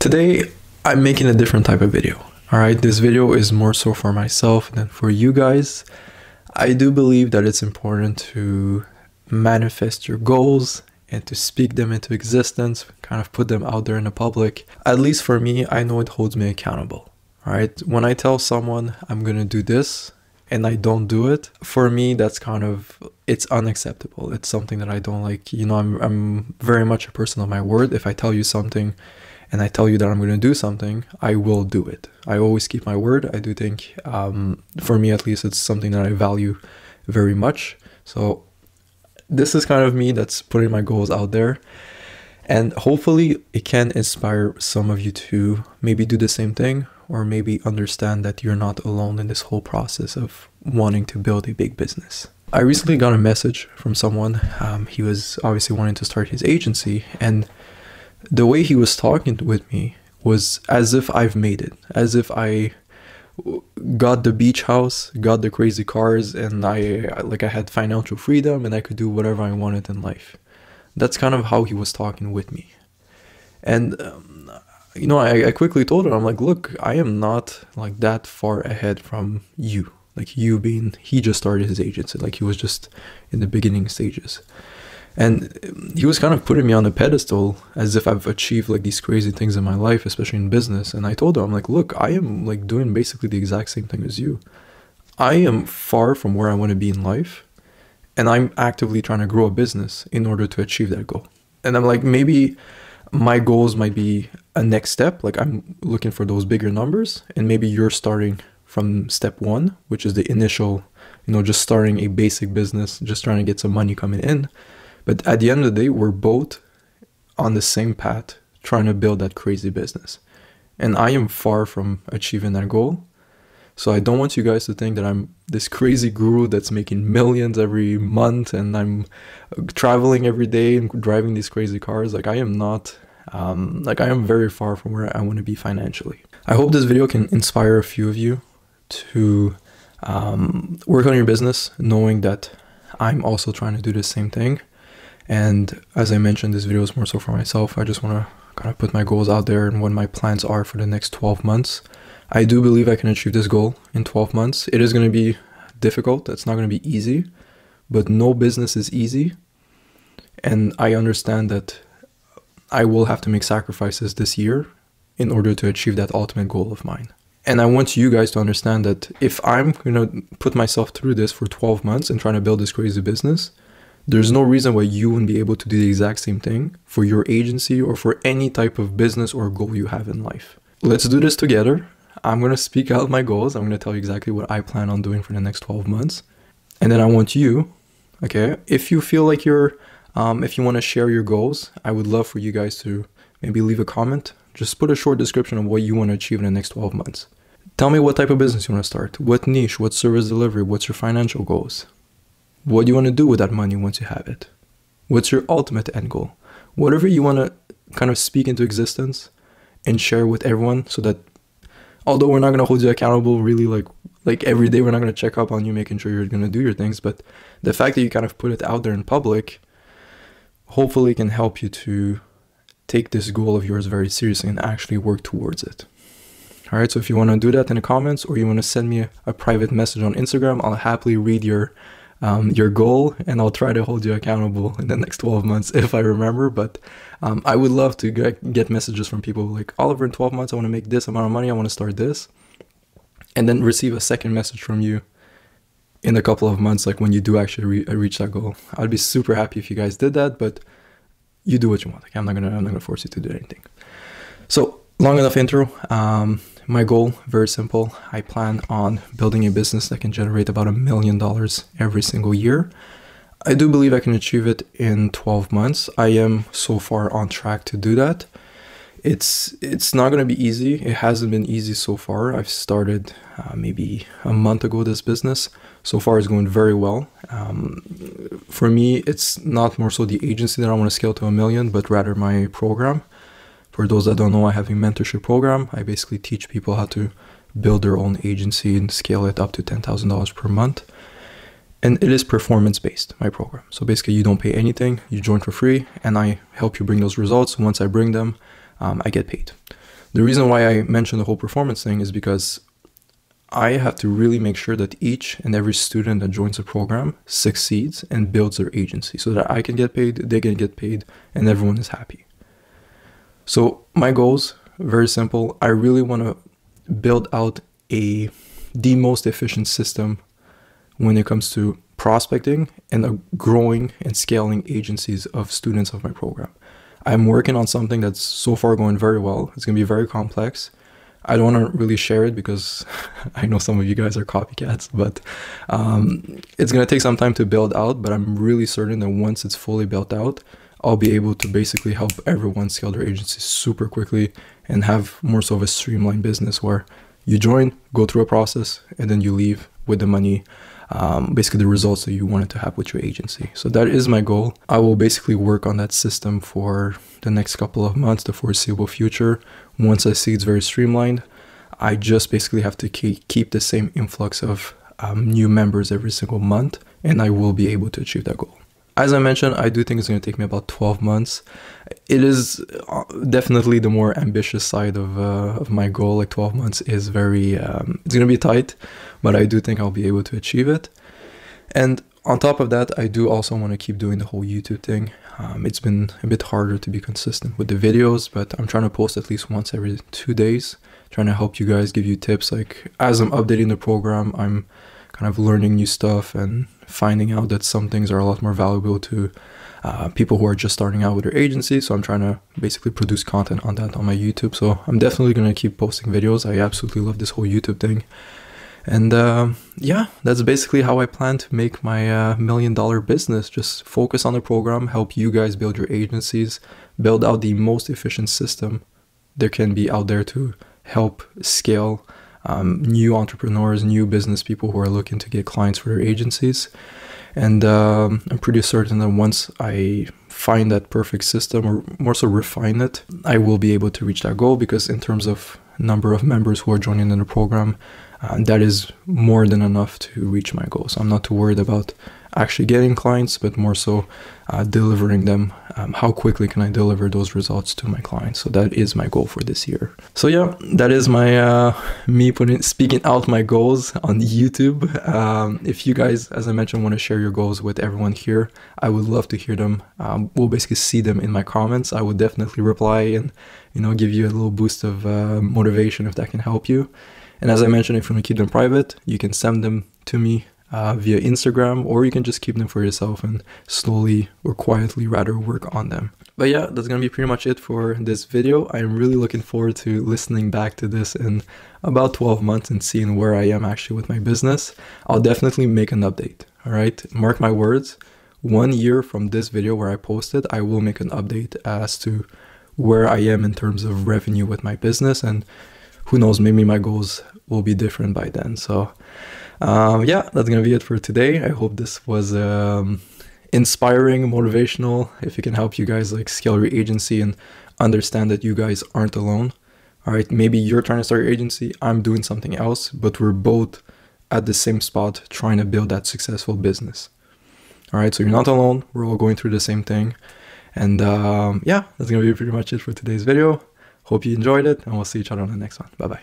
Today, I'm making a different type of video. All right, this video is more so for myself than for you guys. I do believe that it's important to manifest your goals and to speak them into existence, kind of put them out there in the public. At least for me, I know it holds me accountable. All right, when I tell someone I'm gonna do this and I don't do it, for me, that's kind of it's unacceptable. It's something that I don't like. You know, I'm I'm very much a person of my word. If I tell you something and I tell you that I'm going to do something, I will do it. I always keep my word. I do think, um, for me at least, it's something that I value very much. So, this is kind of me that's putting my goals out there. And hopefully, it can inspire some of you to maybe do the same thing or maybe understand that you're not alone in this whole process of wanting to build a big business. I recently got a message from someone. Um, he was obviously wanting to start his agency, and the way he was talking with me was as if I've made it, as if I got the beach house, got the crazy cars, and I like I had financial freedom and I could do whatever I wanted in life. That's kind of how he was talking with me, and um, you know I, I quickly told him I'm like, look, I am not like that far ahead from you. Like you being, he just started his agency, like he was just in the beginning stages and he was kind of putting me on a pedestal as if I've achieved like these crazy things in my life, especially in business. And I told him, I'm like, look, I am like doing basically the exact same thing as you. I am far from where I want to be in life, and I'm actively trying to grow a business in order to achieve that goal. And I'm like, maybe my goals might be a next step. Like I'm looking for those bigger numbers, and maybe you're starting from step one, which is the initial, you know, just starting a basic business, just trying to get some money coming in but at the end of the day, we're both on the same path trying to build that crazy business. And I am far from achieving that goal. So I don't want you guys to think that I'm this crazy guru that's making millions every month and I'm traveling every day and driving these crazy cars. Like I am not um, like I am very far from where I want to be financially. I hope this video can inspire a few of you to um, work on your business, knowing that I'm also trying to do the same thing. And as I mentioned, this video is more so for myself. I just want to kind of put my goals out there and what my plans are for the next 12 months. I do believe I can achieve this goal in 12 months. It is going to be difficult. It's not going to be easy, but no business is easy. And I understand that I will have to make sacrifices this year in order to achieve that ultimate goal of mine. And I want you guys to understand that if I'm going to put myself through this for 12 months and trying to build this crazy business, there's no reason why you wouldn't be able to do the exact same thing for your agency or for any type of business or goal you have in life. Let's do this together. I'm going to speak out my goals. I'm going to tell you exactly what I plan on doing for the next 12 months. And then I want you, okay, if you feel like you're, um, if you want to share your goals, I would love for you guys to maybe leave a comment. Just put a short description of what you want to achieve in the next 12 months. Tell me what type of business you want to start, what niche, what service delivery, what's your financial goals. What do you want to do with that money once you have it? What's your ultimate end goal? Whatever you want to kind of speak into existence and share with everyone so that although we're not going to hold you accountable really like like every day we're not going to check up on you making sure you're going to do your things but the fact that you kind of put it out there in public hopefully can help you to take this goal of yours very seriously and actually work towards it all right so if you want to do that in the comments or you want to send me a, a private message on instagram i'll happily read your um, your goal, and I'll try to hold you accountable in the next 12 months if I remember. But um, I would love to get, messages from people like Oliver. In 12 months, I want to make this amount of money. I want to start this, and then receive a second message from you in a couple of months, like when you do actually re- uh, reach that goal. I'd be super happy if you guys did that, but you do what you want. Like I'm not gonna I'm not gonna force you to do anything. So long enough intro. Um, my goal, very simple. I plan on building a business that can generate about a million dollars every single year. I do believe I can achieve it in 12 months. I am so far on track to do that. It's it's not going to be easy. It hasn't been easy so far. I've started uh, maybe a month ago this business. So far it's going very well. Um, for me, it's not more so the agency that I want to scale to a million, but rather my program. For those that don't know, I have a mentorship program. I basically teach people how to build their own agency and scale it up to $10,000 per month. And it is performance based, my program. So basically, you don't pay anything, you join for free, and I help you bring those results. Once I bring them, um, I get paid. The reason why I mention the whole performance thing is because I have to really make sure that each and every student that joins the program succeeds and builds their agency so that I can get paid, they can get paid, and everyone is happy. So, my goals very simple. I really want to build out a the most efficient system when it comes to prospecting and growing and scaling agencies of students of my program. I'm working on something that's so far going very well. It's going to be very complex. I don't want to really share it because I know some of you guys are copycats, but um, it's going to take some time to build out. But I'm really certain that once it's fully built out, I'll be able to basically help everyone scale their agency super quickly and have more so of a streamlined business where you join, go through a process, and then you leave with the money, um, basically the results that you wanted to have with your agency. So that is my goal. I will basically work on that system for the next couple of months, the foreseeable future. Once I see it's very streamlined, I just basically have to keep the same influx of um, new members every single month, and I will be able to achieve that goal as I mentioned, I do think it's going to take me about 12 months. It is uh, definitely the more ambitious side of, uh, of my goal. Like 12 months is very, um, it's going to be tight, but I do think I'll be able to achieve it. And on top of that, I do also want to keep doing the whole YouTube thing. Um, it's been a bit harder to be consistent with the videos, but I'm trying to post at least once every two days, trying to help you guys, give you tips. Like as I'm updating the program, I'm kind of learning new stuff and finding out that some things are a lot more valuable to uh, people who are just starting out with their agency. So I'm trying to basically produce content on that on my YouTube. So I'm definitely going to keep posting videos. I absolutely love this whole YouTube thing. And uh, yeah, that's basically how I plan to make my uh, million dollar business. Just focus on the program, help you guys build your agencies, build out the most efficient system there can be out there to help scale um, new entrepreneurs, new business people who are looking to get clients for their agencies. And um, I'm pretty certain that once I find that perfect system, or more so refine it, I will be able to reach that goal because, in terms of number of members who are joining in the program, uh, that is more than enough to reach my goals. I'm not too worried about actually getting clients, but more so uh, delivering them. Um, how quickly can I deliver those results to my clients? So that is my goal for this year. So yeah, that is my uh, me putting speaking out my goals on YouTube. Um, if you guys, as I mentioned, want to share your goals with everyone here, I would love to hear them. Um, we'll basically see them in my comments. I would definitely reply and you know give you a little boost of uh, motivation if that can help you. And as I mentioned, if you want to keep them private, you can send them to me uh, via Instagram, or you can just keep them for yourself and slowly or quietly rather work on them. But yeah, that's gonna be pretty much it for this video. I'm really looking forward to listening back to this in about 12 months and seeing where I am actually with my business. I'll definitely make an update. All right, mark my words. One year from this video where I posted, I will make an update as to where I am in terms of revenue with my business and who knows, maybe my goals will be different by then. So um, yeah, that's gonna be it for today. I hope this was um, inspiring, motivational. If it can help you guys like scale your agency and understand that you guys aren't alone. All right, maybe you're trying to start your agency. I'm doing something else, but we're both at the same spot trying to build that successful business. All right, so you're not alone. We're all going through the same thing. And um, yeah, that's gonna be pretty much it for today's video. Hope you enjoyed it, and we'll see each other on the next one. Bye bye.